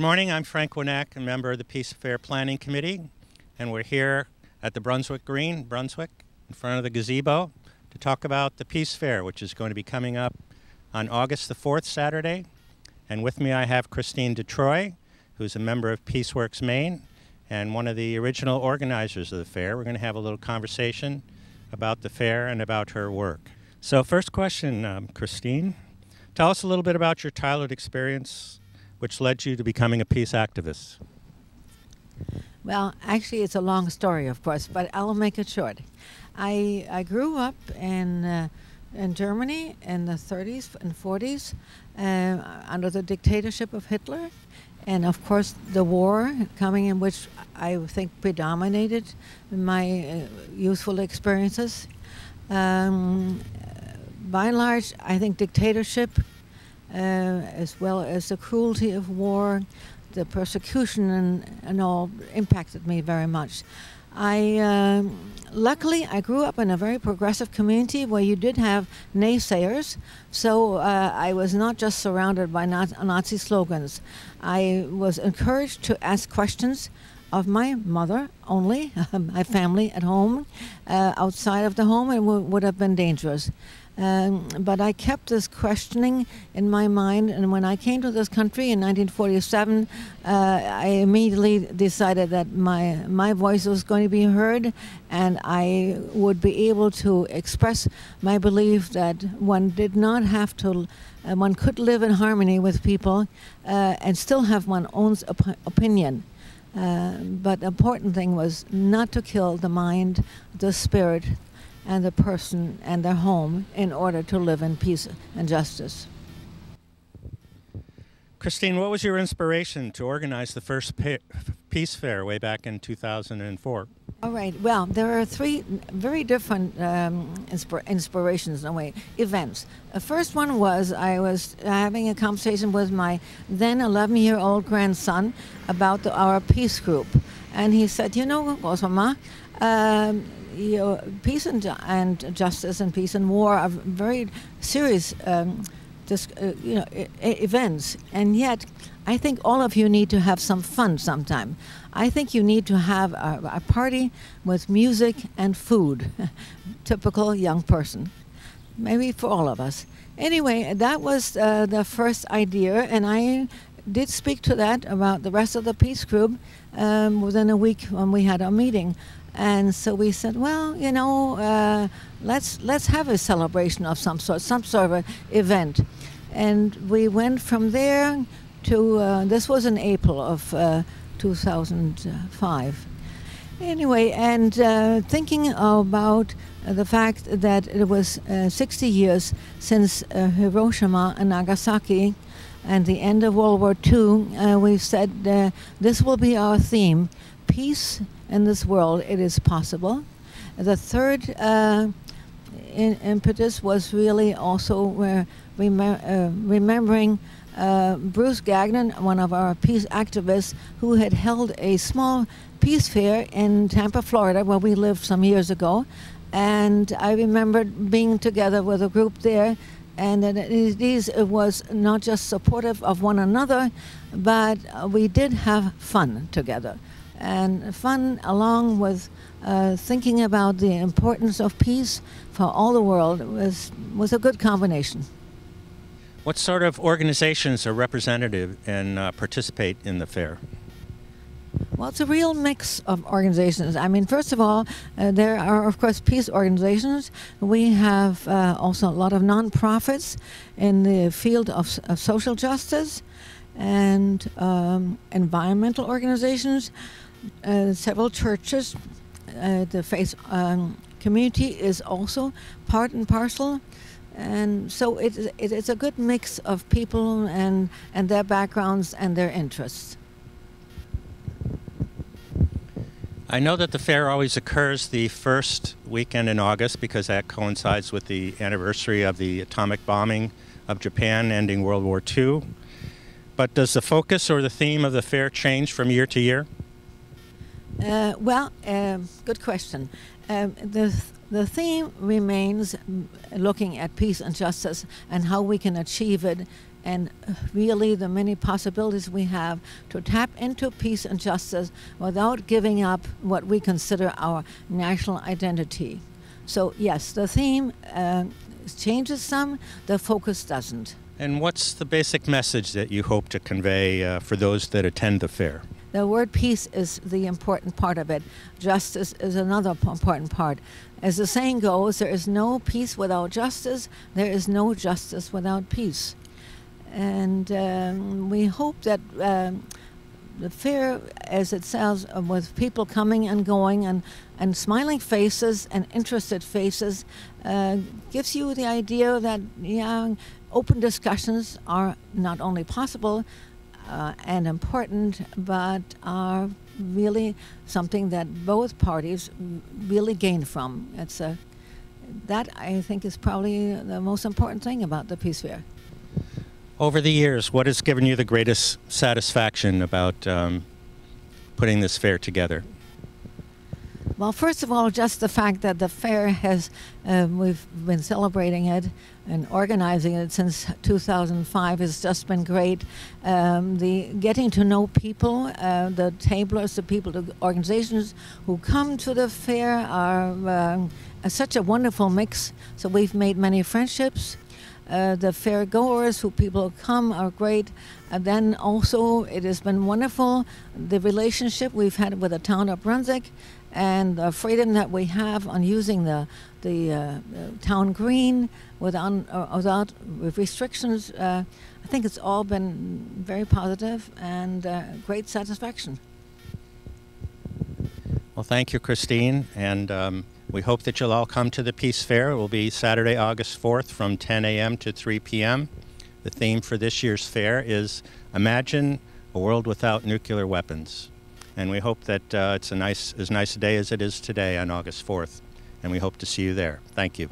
Good morning. I'm Frank Winak, a member of the Peace Fair Planning Committee, and we're here at the Brunswick Green, Brunswick, in front of the gazebo to talk about the Peace Fair, which is going to be coming up on August the 4th, Saturday. And with me, I have Christine DeTroy, who's a member of PeaceWorks Maine and one of the original organizers of the fair. We're going to have a little conversation about the fair and about her work. So, first question, um, Christine. Tell us a little bit about your childhood experience, which led you to becoming a peace activist. Well, actually, it's a long story, of course, but I'll make it short. I, I grew up in, uh, in Germany in the 30s and 40s uh, under the dictatorship of Hitler. And of course, the war coming in, which I think predominated my uh, youthful experiences. Um, by and large, I think dictatorship, as well as the cruelty of war, the persecution and, and all impacted me very much. I uh, luckily I grew up in a very progressive community where you did have naysayers, so uh, I was not just surrounded by Nazi slogans. I was encouraged to ask questions of my mother only, my family at home. Uh, outside of the home, it would have been dangerous. Um, but I kept this questioning in my mind, and when I came to this country in 1947, uh, I immediately decided that my my voice was going to be heard, and I would be able to express my belief that one did not have to, uh, one could live in harmony with people, uh, and still have one's own op- opinion. Uh, but the important thing was not to kill the mind, the spirit, and the person and their home in order to live in peace and justice. Christine, what was your inspiration to organize the first Peace Fair way back in 2004? All right. Well, there are three very different um, insp- inspirations in a way, events. The first one was I was having a conversation with my then 11 year old grandson about the, our peace group. And he said, You know, Oma, um, you know, peace and, and justice and peace and war are very serious um, uh, you know, events. And yet, I think all of you need to have some fun sometime. I think you need to have a, a party with music and food. Typical young person. Maybe for all of us. Anyway, that was uh, the first idea, and I did speak to that about the rest of the peace group um, within a week when we had our meeting. And so we said, well, you know, uh, let's let's have a celebration of some sort, some sort of event. And we went from there to uh, this was in April of uh, 2005. Anyway, and uh, thinking about the fact that it was uh, 60 years since uh, Hiroshima and Nagasaki and the end of World War II, we said this will be our theme: peace in this world, it is possible. The third uh, in, impetus was really also uh, remembering uh, Bruce Gagnon, one of our peace activists, who had held a small peace fair in Tampa, Florida, where we lived some years ago. And I remembered being together with a group there and it, was not just supportive of one another, but we did have fun together and fun along with uh, thinking about the importance of peace for all the world was, was a good combination. What sort of organizations are representative and uh, participate in the fair? Well, it's a real mix of organizations. I mean, first of all, uh, there are, of course, peace organizations. We have uh, also a lot of nonprofits in the field of, of social justice and um, environmental organizations uh, several churches. Uh, the faith um, community is also part and parcel. And so it, it, it's a good mix of people and, and their backgrounds and their interests. I know that the fair always occurs the first weekend in August because that coincides with the anniversary of the atomic bombing of Japan ending World War II. But does the focus or the theme of the fair change from year to year? Uh, well, uh, good question. Um, the the theme remains looking at peace and justice and how we can achieve it and really the many possibilities we have to tap into peace and justice without giving up what we consider our national identity. So, yes, the theme uh, changes some, the focus doesn't. And what's the basic message that you hope to convey uh, for those that attend the fair? The word peace is the important part of it. Justice is another important part. As the saying goes, there is no peace without justice, there is no justice without peace. And um, we hope that um, the fair, as it uh, with people coming and going and, and smiling faces and interested faces, uh, gives you the idea that yeah, open discussions are not only possible uh, and important, but are really something that both parties really gain from. It's a that I think is probably the most important thing about the peace fair. Over the years, what has given you the greatest satisfaction about um, putting this fair together? Well, first of all, just the fact that the fair has, um, we've been celebrating it and organizing it since 2005 has just been great. Um, the getting to know people, uh, the tablers, the people, the organizations who come to the fair are uh, such a wonderful mix. So we've made many friendships. Uh, the fair goers who people come are great. And then also, it has been wonderful the relationship we've had with the town of Brunswick and the freedom that we have on using the the, uh, the town green without uh, without restrictions. Uh, I think it's all been very positive and uh, great satisfaction. Well, thank you, Christine, and. Um, we hope that you'll all come to the Peace Fair. It will be Saturday, August 4th from 10 a.m. to 3 p.m. The theme for this year's fair is Imagine a World Without Nuclear Weapons. And we hope that uh, it's a nice, as nice a day as it is today on August 4th. And we hope to see you there. Thank you.